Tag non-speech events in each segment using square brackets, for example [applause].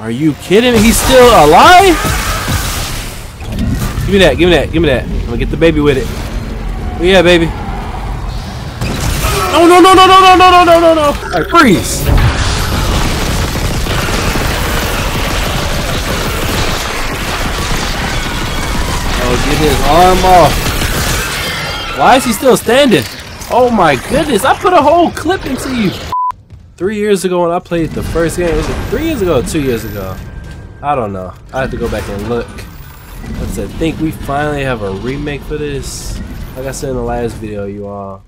Are you kidding? He's still alive? Give me that, give me that, give me that. I'm gonna get the baby with it. Oh, yeah, baby. No, no, no, no, no, no, no, no, no, no, no. All right, freeze. Oh, get his arm off. Why is he still standing? Oh my goodness, I put a whole clip into you. Three years ago when I played the first game, was it three years ago two years ago? I don't know. I have to go back and look. Let's I think we finally have a remake for this. Like I said in the last video, you all,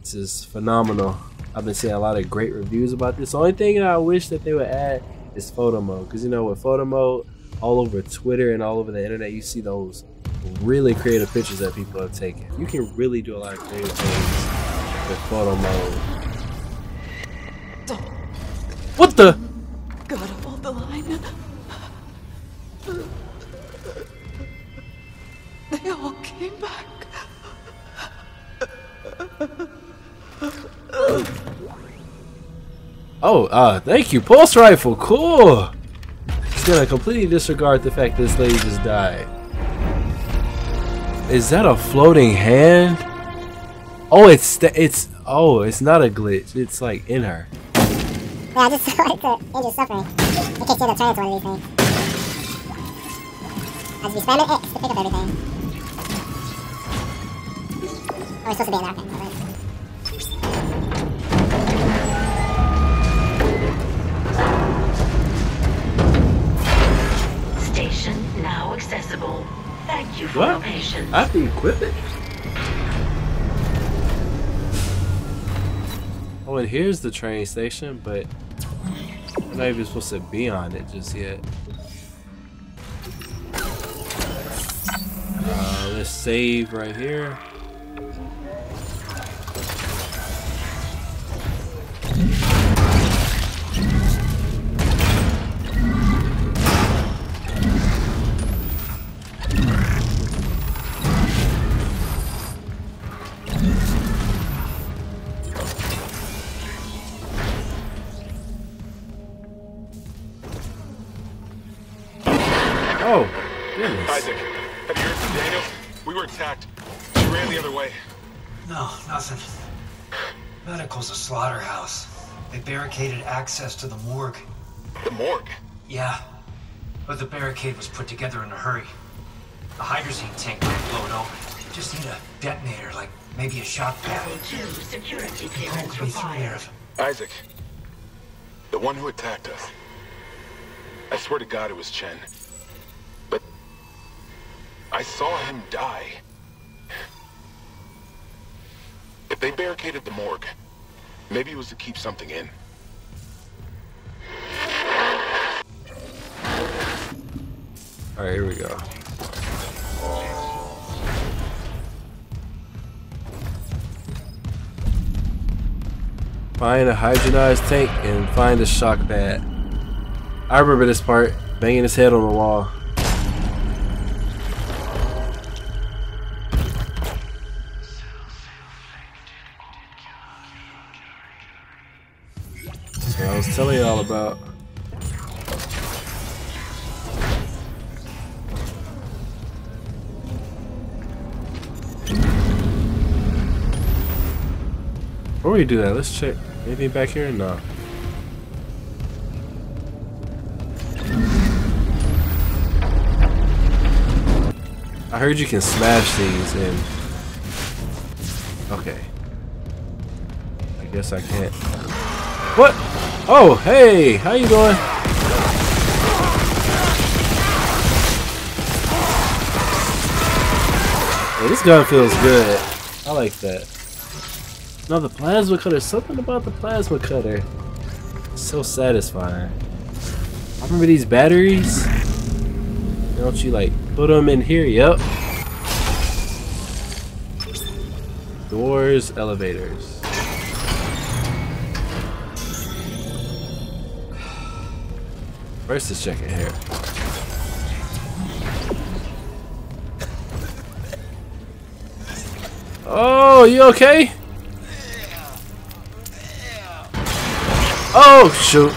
this is phenomenal. I've been seeing a lot of great reviews about this. The only thing that I wish that they would add is photo mode. Because you know, with photo mode, all over Twitter and all over the internet, you see those really creative pictures that people have taken. You can really do a lot of creative things with photo mode. What the? Gotta hold the line. They all came back. Oh, uh, thank you. Pulse rifle, cool. It's gonna completely disregard the fact this lady just died. Is that a floating hand? Oh, it's it's oh, it's not a glitch. It's like in her. Yeah, I just [laughs] like the Andrew's suffering. In case you end up turning into one of these things. I just be spamming X eh, to pick up everything. Oh, we're supposed to be in there. Okay. Station now accessible. Thank you for What? your patience. I have to equip it. Oh, and here's the train station, but I'm not even supposed to be on it just yet. Uh, let's save right here. Access to the morgue. The morgue. Yeah, but the barricade was put together in a hurry. The hydrazine tank might blow it open. Just need a detonator, like maybe a shock pad. Level 2 security Hope clearance to be required. Isaac. The one who attacked us. I swear to God it was Chen. But I saw him die. If they barricaded the morgue, maybe it was to keep something in. All right, here we go. Find a hydrogenized tank and find a shock pad. I remember this part, banging his head on the wall. I was telling you all about. Before we do that, let's check. Anything back here? No. I heard you can smash things and... Okay. I guess I can't. What? Oh, hey! How you doing? Hey, this gun feels good. I like that. No, the plasma cutter. Something about the plasma cutter. So satisfying. I remember these batteries. Don't you like put them in here? Yep. Doors, elevators. First, let's check it here. Oh, you okay? Oh, shoot.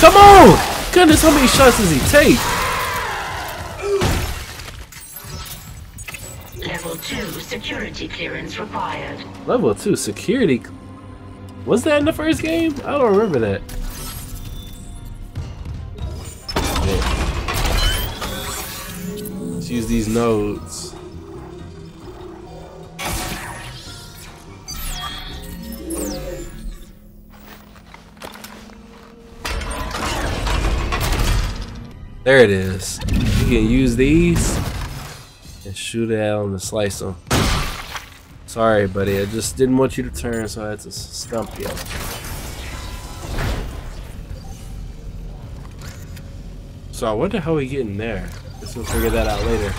Come on! Goodness, how many shots does he take? Level 2 security clearance required. Level 2 security. Was that in the first game? I don't remember that. Yeah. Let's use these nodes. There it is. You can use these and shoot it out and slice them. Sorry, buddy. I just didn't want you to turn, so I had to stump you. So I wonder how we get in there. Guess we'll figure that out later.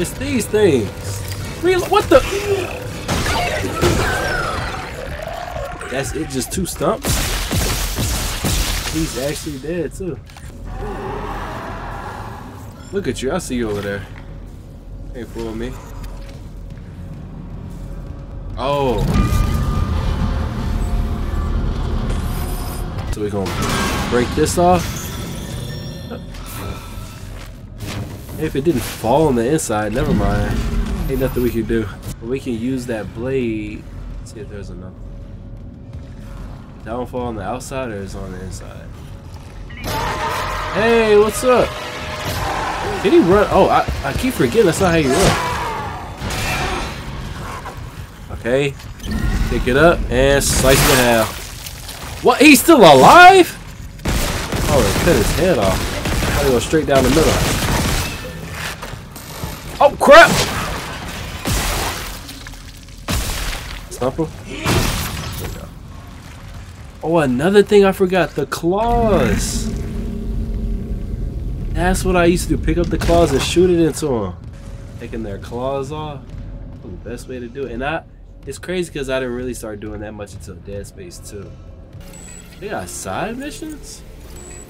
It's these things. Real what the? That's it. Just two stumps. He's actually dead too. Look at you. I see you over there. Ain't fooling me. Oh. So we gonna break this off. If it didn't fall on the inside, never mind. Ain't nothing we can do. But we can use that blade. see if there's another. Downfall on the outside or is on the inside? Hey, what's up? Did he run? Oh, I, I keep forgetting that's not how you run. Okay. Pick it up and slice it in half. What? He's still alive? Oh, they cut his head off. I go straight down the middle. Oh, crap! Stump him. Oh, another thing I forgot. The claws. That's what I used to do. Pick up the claws and shoot it into them. Taking their claws off. the best way to do it. And I, it's crazy because I didn't really start doing that much until Dead Space 2. They got side missions?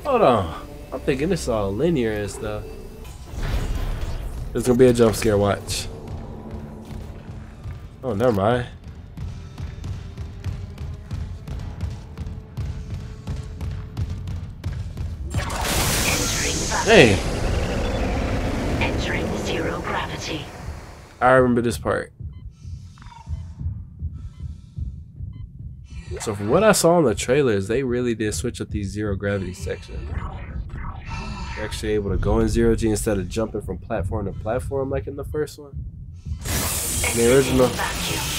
Hold on. I'm thinking this is all linear and stuff. There's gonna be a jump scare, watch. Oh, never mind. Hey. Entering zero gravity. I remember this part. So from what I saw in the trailers, they really did switch up these zero gravity sections. You're actually able to go in zero G instead of jumping from platform to platform like in the first one. In the original.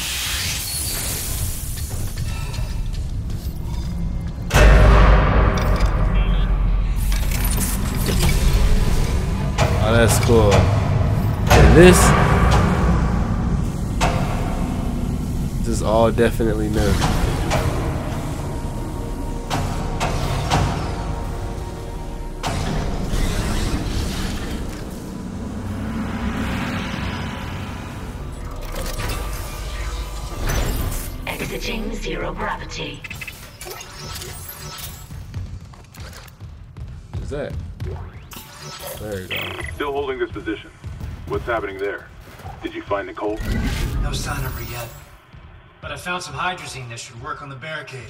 That's cool. And this, this is all definitely new. Exiting zero gravity. What is that? There you go. Still holding this position. What's happening there? Did you find Nicole? No sign of her yet. But I found some hydrazine that should work on the barricade.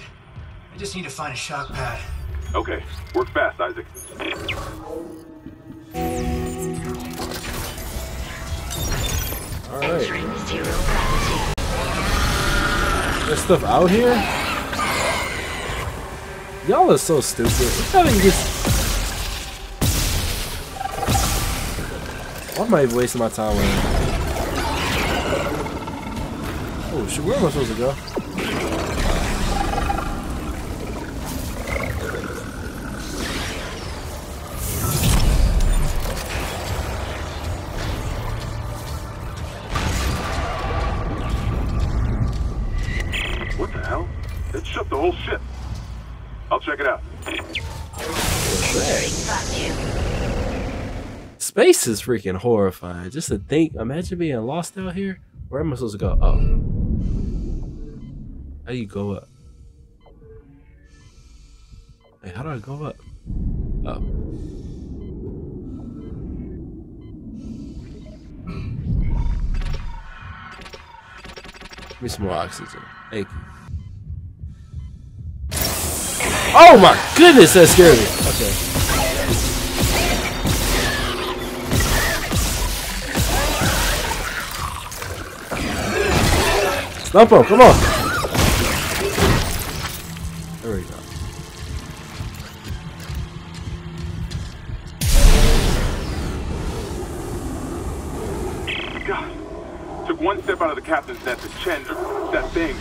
I just need to find a shock pad. Okay, work fast, Isaac. Alright. Entering zero gravity. There's stuff out here? Y'all are so stupid. Look how Am I even wasting my time with it? Oh shit, where am I supposed to go? Space is freaking horrifying. Just to think, imagine being lost out here. Where am I supposed to go? Oh. How do you go up? Hey, how do I go up? Oh. Give me some more oxygen. Thank you. Oh my goodness, that scared me. Okay. Stump him, come on. There we go. God. Took one step out of the captain's net to Chen, that thing.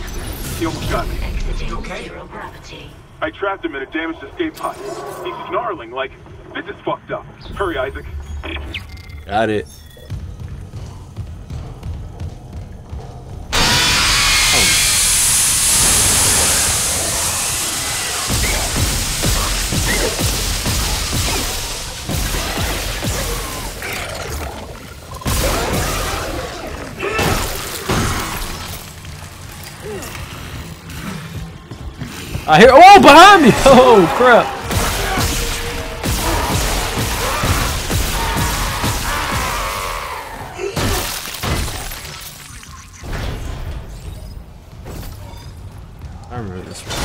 He almost got me. Exiting Okay. zero gravity. I trapped him in a damaged escape pod. He's snarling like, this is fucked up. Hurry, Isaac. Got it. I hear. Oh, behind me! [laughs] Oh, crap! I remember this one.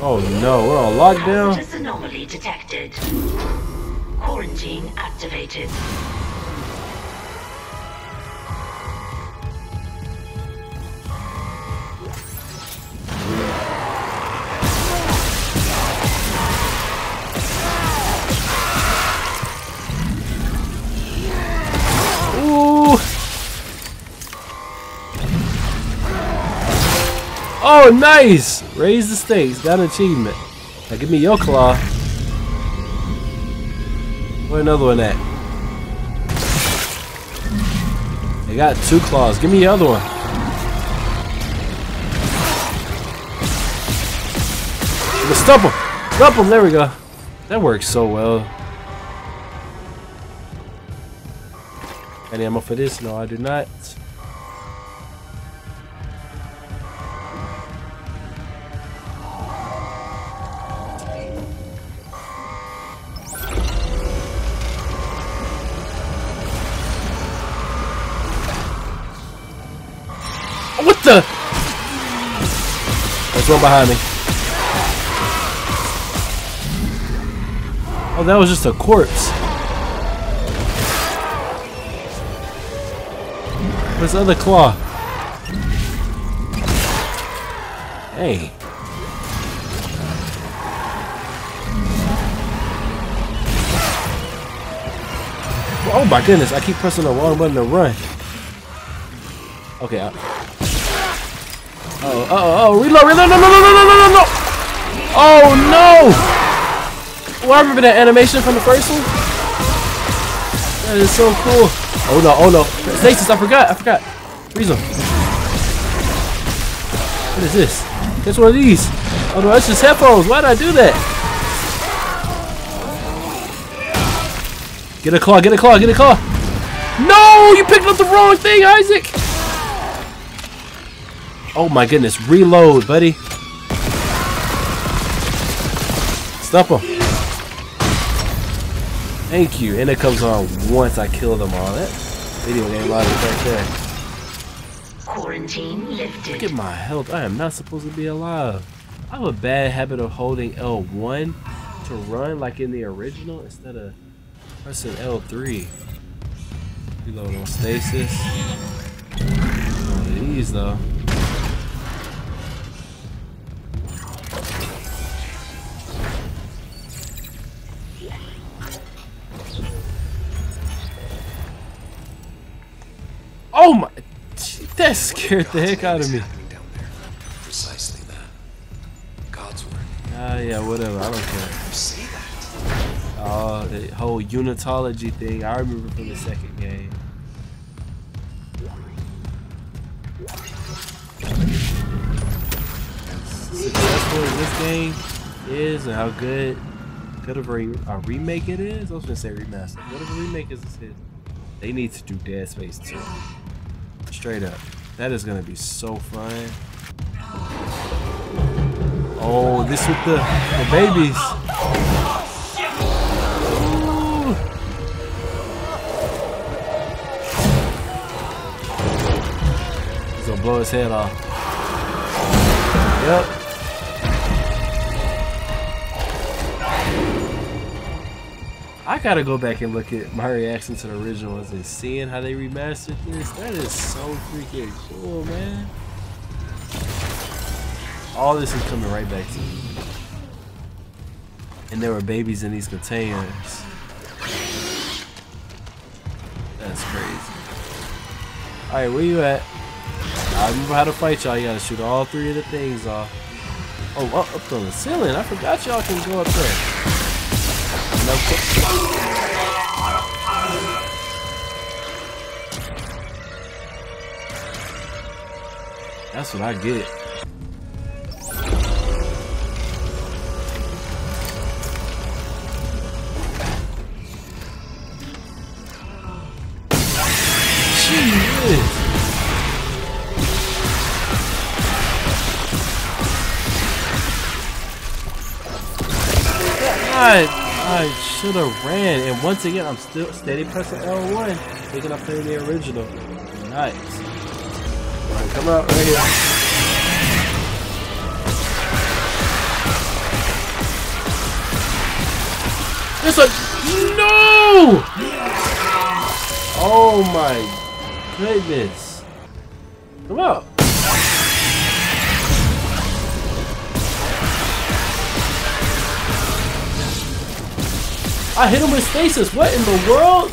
Oh no, we're on lockdown. Hazardous anomaly detected. Quarantine activated. Oh, nice! Raise the stakes. Got an achievement. Now give me your claw. Where another one at? They got two claws. Give me the other one. Stump him! Stump him! There we go. That works so well. Any ammo for this? No, I do not. What the? There's one behind me. Oh, that was just a corpse. Where's the other claw? Hey. Oh my goodness, I keep pressing the wrong button to run. Okay. I oh, uh oh, oh, reload, reload, no, no, no, no, no, no, no, Oh no! Well, I remember that animation from the first one. That is so cool. Oh no, oh no. Stasis, I forgot, I forgot. Reason. What is this? It's one of these. Oh no, that's just headphones. Why did I do that? Get a claw, get a claw, get a claw. No, you picked up the wrong thing, Isaac. Oh my goodness, reload, buddy. Stop him. Thank you. And it comes on once I kill them all. That video game logic right there. Quarantine lifted. Look at my health. I am not supposed to be alive. I have a bad habit of holding L1 to run like in the original instead of pressing L3. Reload on stasis. One of these though. That scared the heck out of me. Precisely that. God's work. Ah, yeah, whatever. I don't care. You say that. Oh, the whole unitology thing. I remember from the second game. Successful as this game is, and how good, of a, re- a remake it is. I was gonna say remaster. What of a remake is this? They need to do Dead Space 2. Straight up. That is gonna be so fun. Oh, this with the, the babies. He's gonna blow his head off. Yep. I gotta go back and look at my reaction to the originals and seeing how they remastered this. That is so freaking cool, man. All this is coming right back to me. And there were babies in these containers. That's crazy. Alright, where you at? I remember how to fight y'all. You gotta shoot all three of the things off. Oh, up, up on the ceiling. I forgot y'all can go up there. Of That's what I get. God, I should have ran. And once again, I'm still steady pressing L1, thinking I'm playing the original. Nice. Alright, come out right here. This one, no! Oh my goodness! Come out. I hit him with stasis. What in the world?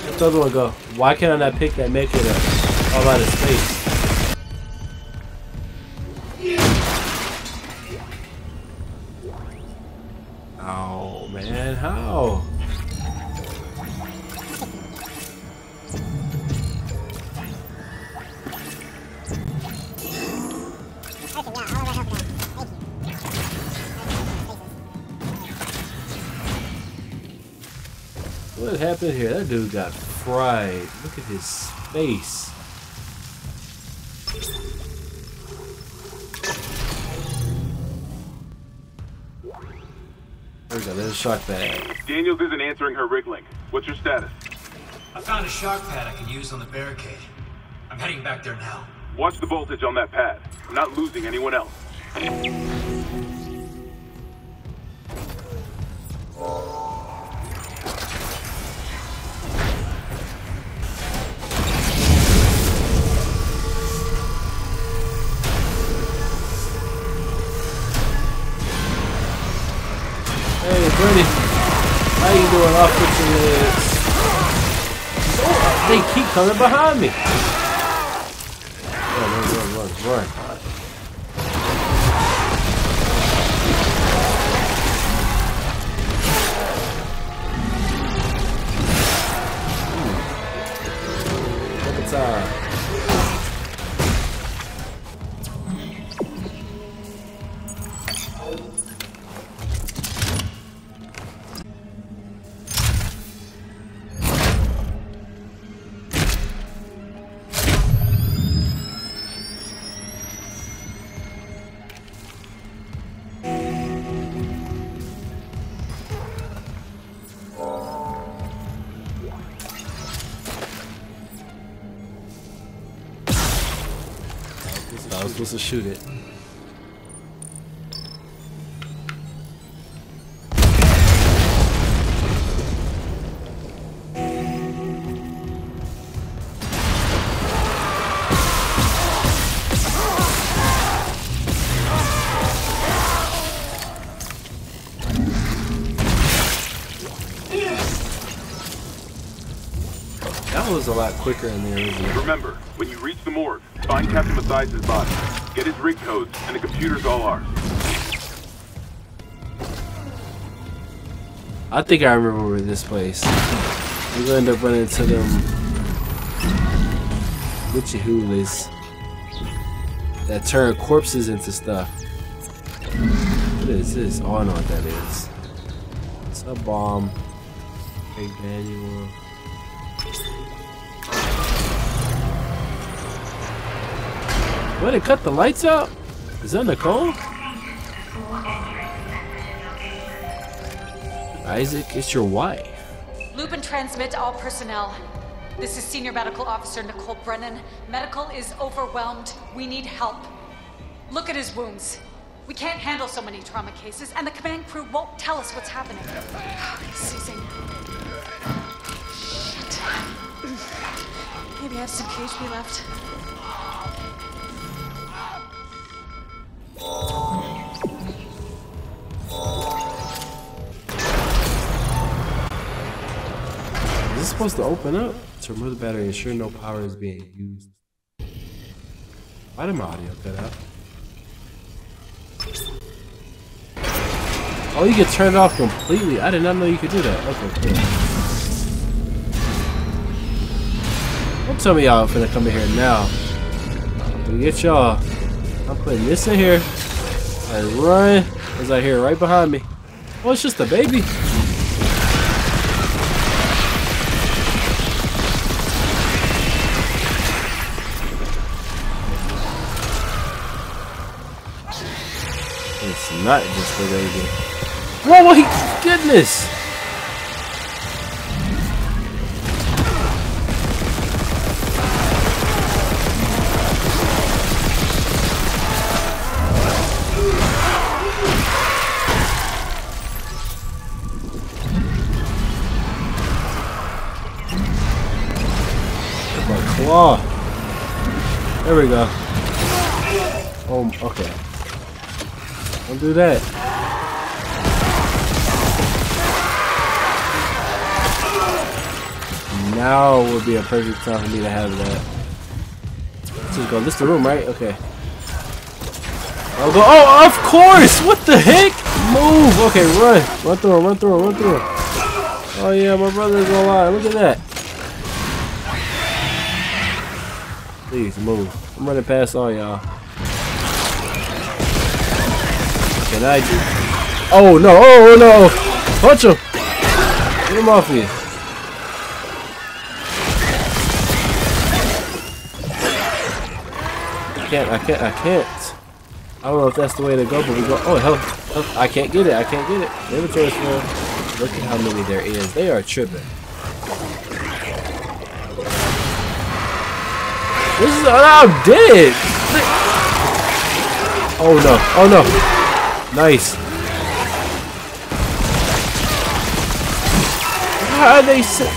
Where'd the other one go? Why can't I not pick that make it up all out of space? Got fried. Look at his face. There we go. There's a shock pad. Daniels isn't answering her rig link. What's your status? I found a shock pad I can use on the barricade. I'm heading back there now. Watch the voltage on that pad. I'm not losing anyone else. They keep supposed to shoot it. That was a lot quicker in the original. Remember, when you reach the morgue, find Captain Mathius' body. Get his rig codes, and the computer's all ours. I think I remember this place. We're gonna end up running into them witchy hoolies that turn corpses into stuff. What is this? Oh, I know what that is. It's a bomb. Big manual. What? It cut the lights out? Is that Nicole? Isaac, it's your wife. Loop and transmit to all personnel. This is Senior Medical Officer Nicole Brennan. Medical is overwhelmed. We need help. Look at his wounds. We can't handle so many trauma cases, and the command crew won't tell us what's happening. He's seizing. Shit. Maybe I have some KHP left. Is supposed to open up? To remove the battery, ensure no power is being used. Why did my audio cut out? Oh, you can turn it off completely. I did not know you could do that. Okay, cool. Don't tell me y'all finna come in here now. Get y'all. I'm putting this in here. I run. As I hear right behind me. Oh, it's just a baby. Just baby. Whoa, oh my goodness! My claw. There we go. Oh, okay. Don't do that. Now would be a perfect time for me to have that. Let's just go. This the room, right? Okay. I'll go. Oh, of course! What the heck? Move! Okay, run. Run through him, run through him, run through him. Oh yeah, my brother's alive. Look at that. Please move. I'm running past all y'all. Can I do? Oh no! Oh, oh no! Punch him! Get him off me! I can't. I can't. I can't. I don't know if that's the way to go, but we go. Oh hell! hell, I can't get it. I can't get it. Inventory's full. Look at how many there is. They are tripping. This is. Oh, I'm dead. Oh no! Oh no! Nice. How they say?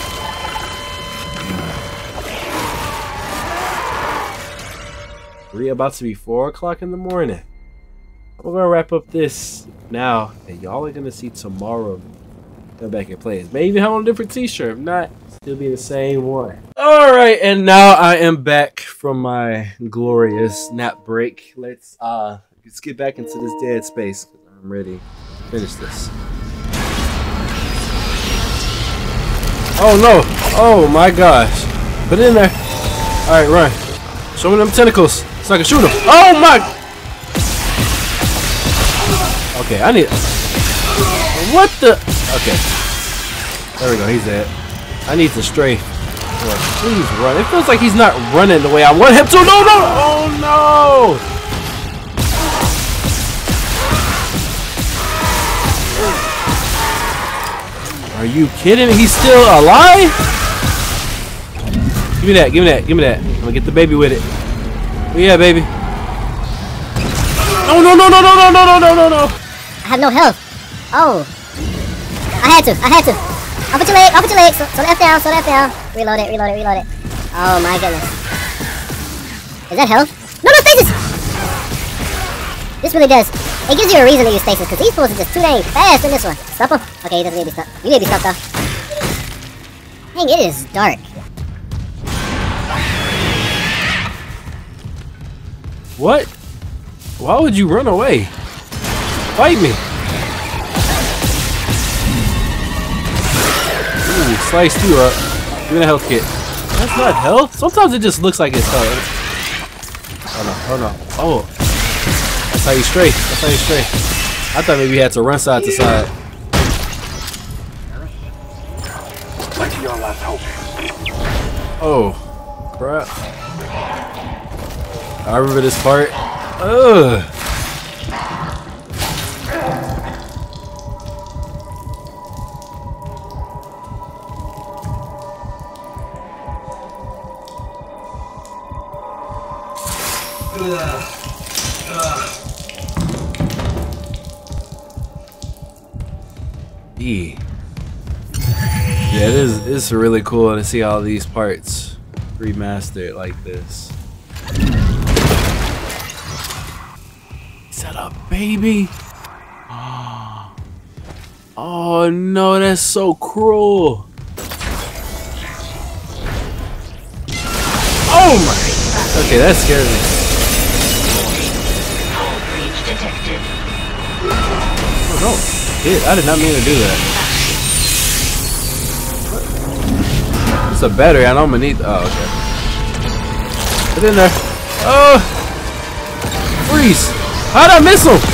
Three about to be four o'clock in the morning. We're gonna wrap up this now, and y'all are gonna see tomorrow. Come back and play it. Maybe have on a different T-shirt. If not, still be the same one. All right, and now I am back from my glorious nap break. Let's uh, let's get back into this dead space. I'm ready finish this. Oh no! Oh my gosh! Put it in there. All right, run. Show me them tentacles so I can shoot them. Oh my! Okay, I need. What the? Okay. There we go. He's dead. I need to strafe. Please run. It feels like he's not running the way I want him to. No, no! Oh no! Are you kidding? He's still alive? Give me that, give me that, give me that. I'm gonna get the baby with it. Oh, yeah, baby. No, no, no, no, no, no, no, no, no, no, no. I have no health. Oh. I had to. I had to. Up with your leg. Up with your leg. So, so F down. So F down. Reload it. Reload it. Reload it. Oh my goodness. Is that health? No, no, stasis! This really does. It gives you a reason to use stasis because these fools are just too dang fast in this one. Stop him. Okay, he doesn't need to be stopped. You need to be stopped though. Dang, it is dark. What? Why would you run away? Fight me. Ooh, sliced you up. Give me a health kit. That's not health. Sometimes it just looks like it's health. Oh no, oh no. Oh. That's how you strafe. That's how you strafe. I thought maybe you had to run side to side. Like your last hope. Oh. Crap. I remember this part. Ugh. It is. It's really cool to see all these parts remastered like this. Set up, baby. Ah. Oh no, that's so cruel. Oh my. Okay, that scared me. Oh no. Shit, I did not mean to do that. It's a battery. I know I'm gonna need. Oh, okay. Get in there. Oh! Freeze! How'd I miss him?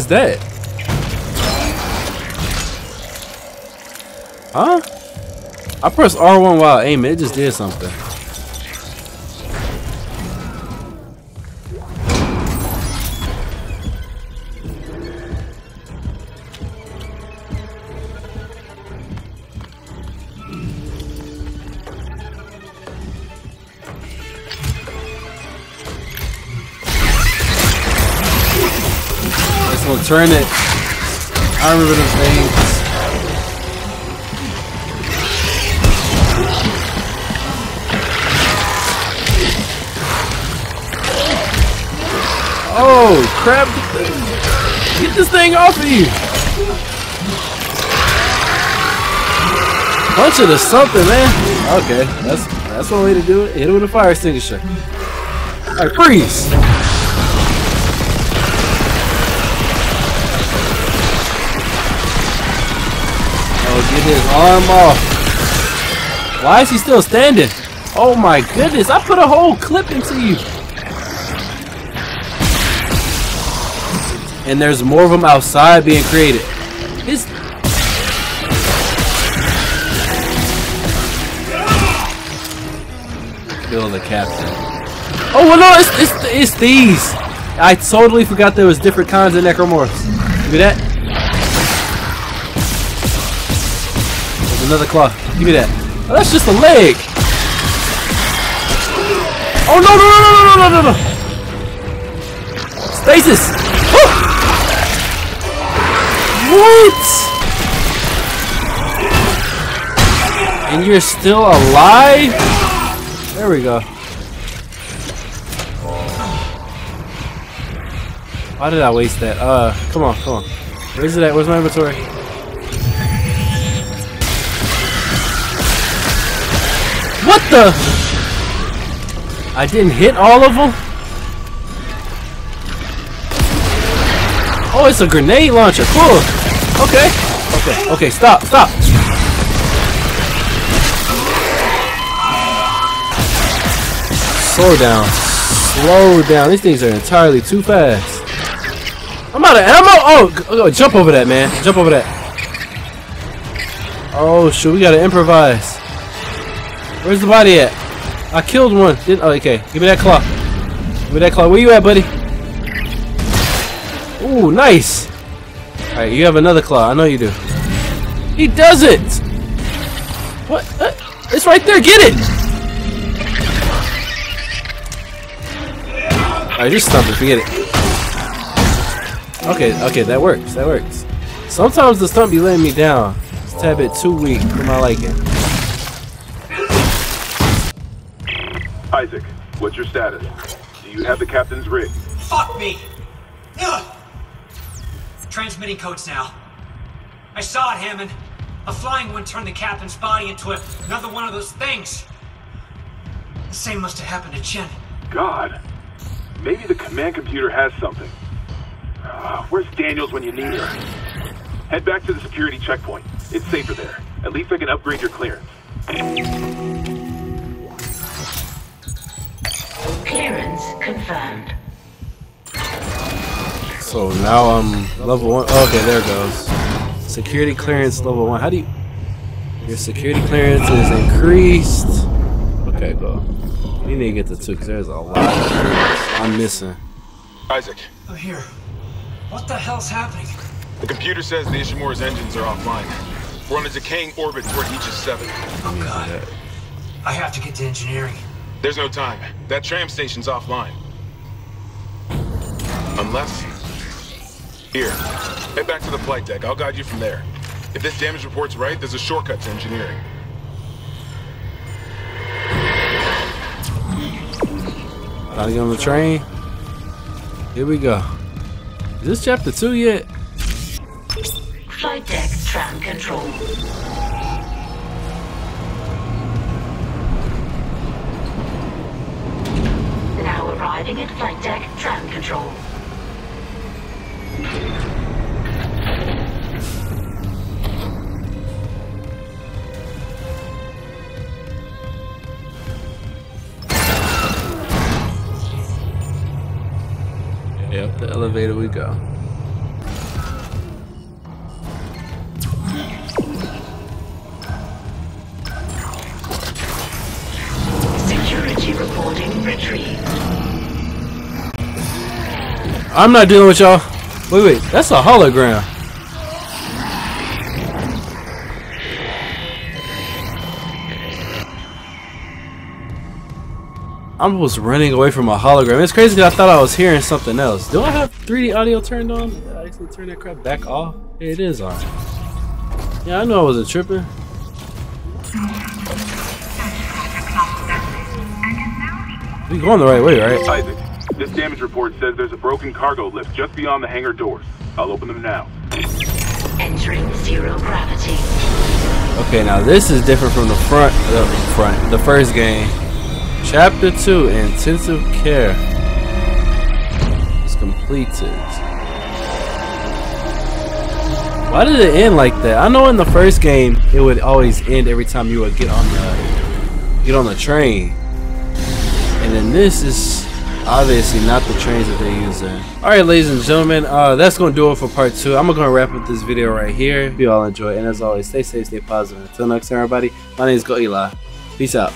Is that? Huh? I pressed R1 while aiming. It just did something. Turn it. I remember the things. Oh crap! Get this, get this thing off of you! Punch it or something, man. Okay, that's that's one way to do it. Hit it with a fire extinguisher. Alright, freeze! Get his arm off. Why is he still standing? Oh my goodness, I put a whole clip into you. And there's more of them outside being created. His Kill the captain. Oh well, no, it's, it's it's these. I totally forgot there was different kinds of necromorphs. Look at that. Another claw. Give me that. Oh, that's just a leg. Oh no no no no no no no no! Stasis. Oh! What? And you're still alive? There we go. Why did I waste that? Uh, come on, come on. Where's it at? Where's my inventory? What the? I didn't hit all of them? Oh, it's a grenade launcher. Cool. Okay. Okay. Okay. Stop. Stop. Slow down. Slow down. These things are entirely too fast. I'm out of ammo. Oh, g- oh, jump over that, man. Jump over that. Oh, shoot. We gotta improvise. Where's the body at? I killed one. Didn't, oh, okay. Give me that claw. Give me that claw. Where you at, buddy? Ooh, nice. Alright, you have another claw. I know you do. He does it! What? Uh, it's right there. Get it! Alright, just stop it. Forget it. Okay, okay, that works. That works. Sometimes the stunt be letting me down. It's a tad bit too weak for my liking. What's your status? Do you have the captain's rig? Fuck me! Ugh. Transmitting codes now. I saw it, Hammond. A flying one turned the captain's body into a, another one of those things. The same must have happened to Chen. God. Maybe the command computer has something. Ah, where's Daniels when you need her? Head back to the security checkpoint. It's safer there. At least I can upgrade your clearance. Clearance confirmed. So now I'm level one. Oh, okay, there it goes. Security clearance level one. How do you? Your security clearance is increased. Okay, go. You need to get the two because there's a lot of things I'm missing. Isaac, I'm here. What the hell's happening? the computer says the Ishimura's engines are offline. We're on a decaying orbit toward Aegis 7. Oh god. I have to get to engineering. There's no time. That tram station's offline. Unless... Here, head back to the flight deck. I'll guide you from there. If this damage report's right, there's a shortcut to engineering. About to get on the train. Here we go. Is this chapter two yet? Flight deck tram control. Now arriving at flight deck tram control. Yep, the elevator we go. I'm not dealing with y'all. Wait, wait, that's a hologram. I was running away from a hologram. It's crazy because I thought I was hearing something else. Do I have 3D audio turned on? Did I actually turn that crap back off? Yeah, it is on. Yeah, I know I wasn't tripping. We going the right way, right? Isaac, this damage report says there's a broken cargo lift just beyond the hangar doors. I'll open them now. Entering zero gravity. Okay, now this is different from the front, the front, the first game. Chapter two, intensive care is completed. Why did it end like that? I know in the first game it would always end every time you would get on the get on the train, and then this is obviously not the trains that they use using. All right, ladies and gentlemen, uh, that's gonna do it for part two. I'm gonna wrap up this video right here. Hope you all enjoy, and as always, stay safe, stay positive. Until next time, everybody. My name is GOAT Eli. Peace out.